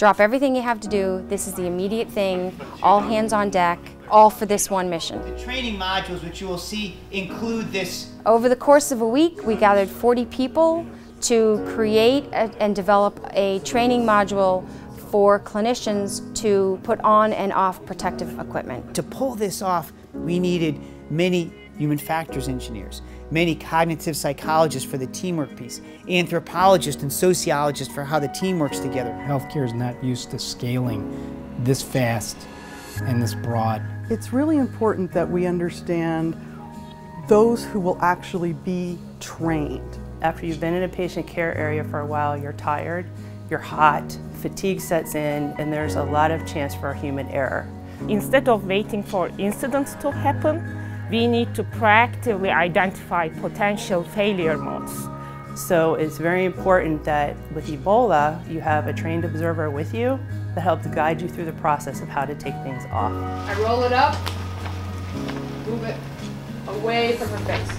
Drop everything you have to do. This is the immediate thing. All hands on deck. All for this one mission. The training modules, which you will see, include this. Over the course of a week, we gathered 40 people to create a, and develop a training module for clinicians to put on and off protective equipment. To pull this off, we needed many human factors engineers, many cognitive psychologists for the teamwork piece, anthropologists and sociologists for how the team works together. Healthcare is not used to scaling this fast and this broad. It's really important that we understand those who will actually be trained. After you've been in a patient care area for a while, you're tired, you're hot, fatigue sets in, and there's a lot of chance for human error. Instead of waiting for incidents to happen, we need to proactively identify potential failure modes. So it's very important that with Ebola, you have a trained observer with you that helps guide you through the process of how to take things off. I roll it up, move it away from her face.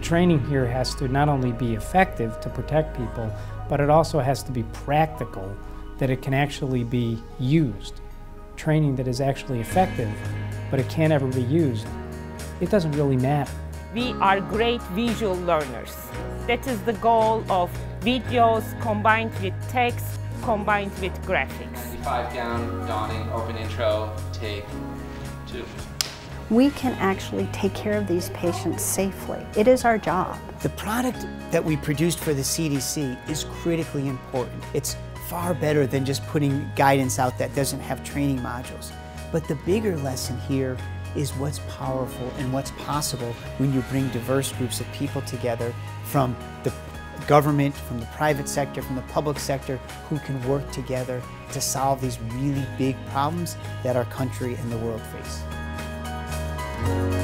Training here has to not only be effective to protect people, but it also has to be practical, that it can actually be used. Training that is actually effective, but it can't ever be used, it doesn't really matter. We are great visual learners. That is the goal of videos combined with text, combined with graphics. Five down, donning, open intro, take two. We can actually take care of these patients safely. It is our job. The product that we produced for the CDC is critically important. It's far better than just putting guidance out that doesn't have training modules. But the bigger lesson here is what's powerful and what's possible when you bring diverse groups of people together from the government, from the private sector, from the public sector, who can work together to solve these really big problems that our country and the world face.